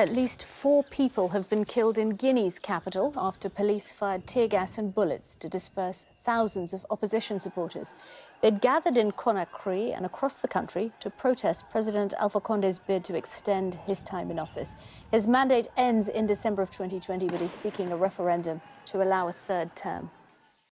At least four people have been killed in Guinea's capital after police fired tear gas and bullets to disperse thousands of opposition supporters. They'd gathered in Conakry and across the country to protest President Alpha Conde's bid to extend his time in office. His mandate ends in December of 2020, but he's seeking a referendum to allow a third term.